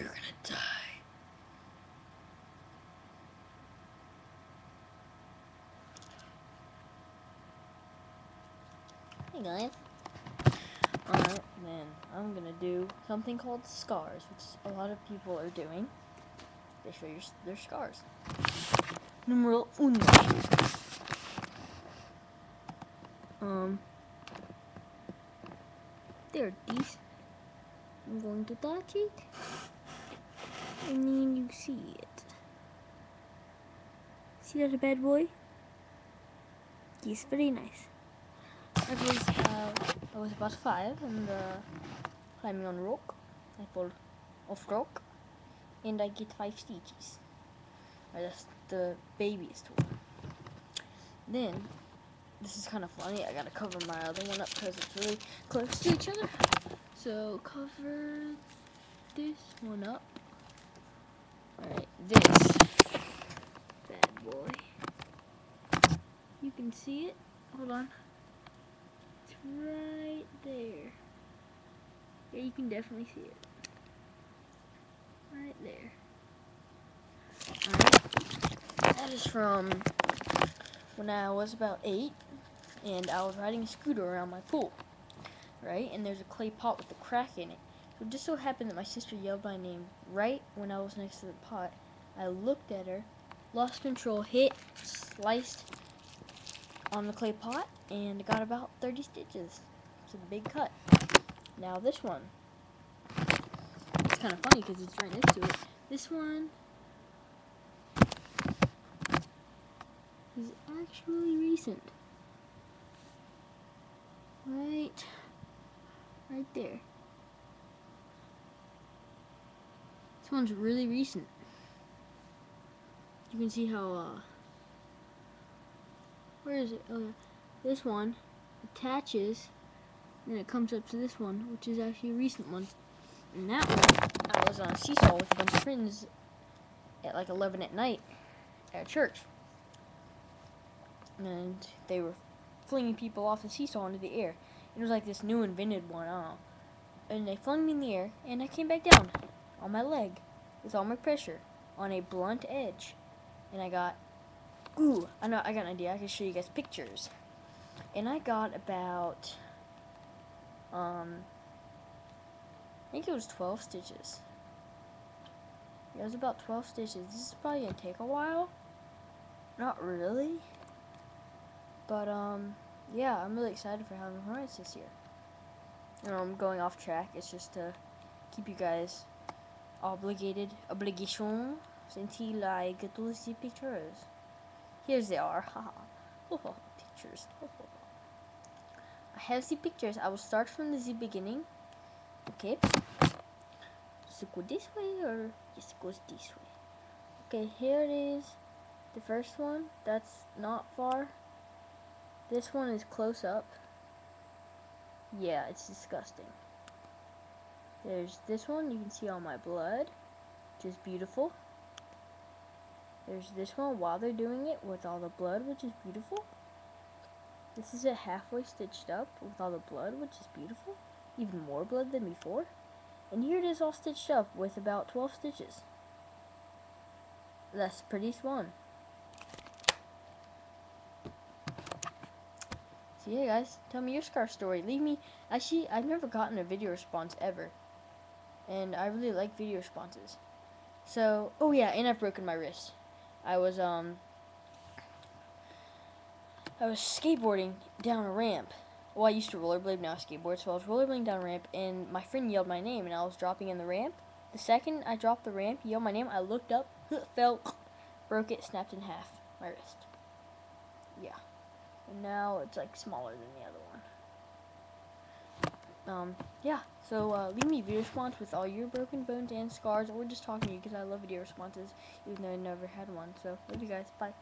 You're gonna die. Hey guys. Alright, then I'm gonna do something called scars, which a lot of people are doing. They show you their scars. Numero uno. Um, there, these. I'm going to touch it, and then you see it. See that bad boy? He's very nice. I was uh, I was about five and uh, climbing on rock. I fall off rock, and I get five stitches. That's the baby's tool. Then this is kind of funny. I gotta cover my other one up because it's really close to each other. So cover this one up. This bad boy. You can see it. Hold on. It's right there. Yeah, you can definitely see it. Right there. Alright. That is from when I was about eight and I was riding a scooter around my pool, right? And there's a clay pot with a crack in it. So it just so happened that my sister yelled my name right when I was next to the pot. I looked at her, lost control, hit, sliced on the clay pot, and got about 30 stitches. It's a big cut. Now this one. It's kind of funny because it's right next to it. This one is actually recent. Right, right there. This one's really recent. You can see how, uh, where is it? Oh yeah, this one attaches, and it comes up to this one, which is actually a recent one. And that one, I was on a seesaw with a bunch of friends at like 11 at night at church. And they were flinging people off the seesaw into the air. It was like this new invented one, I. And they flung me in the air, and I came back down on my leg with all my pressure on a blunt edge. And I got, ooh, I know, I got an idea. I can show you guys pictures. And I got about, um, I think it was 12 stitches. It was about 12 stitches. This is probably going to take a while. Not really. But, um, yeah, I'm really excited for Halloween Horrors this year. You know, I'm going off track. It's just to keep you guys obligated, obligation, until I get to see pictures. Here they are, haha. oh, pictures. I have the pictures. I will start from the beginning. Okay. Does it go this way or yes, it goes this way? Okay, here it is. The first one. That's not far. This one is close up. Yeah, it's disgusting. There's this one. You can see all my blood, is beautiful. There's this one while they're doing it with all the blood, which is beautiful. This is it halfway stitched up with all the blood, which is beautiful. Even more blood than before. And here it is all stitched up with about 12 stitches. That's pretty one. So yeah guys, tell me your scar story. Leave me, actually, I've never gotten a video response ever. And I really like video responses. So, oh yeah, and I've broken my wrist. I was, um, I was skateboarding down a ramp. Well, I used to rollerblade, now I skateboard. So I was rollerblading down a ramp, and my friend yelled my name, and I was dropping in the ramp. The second I dropped the ramp, yelled my name, I looked up, fell, broke it, snapped in half, my wrist. Yeah. And now it's like smaller than the other one. Um, yeah. So uh, leave me video response with all your broken bones and scars, or just talking to you because I love video responses, even though I never had one. So love you guys. Bye.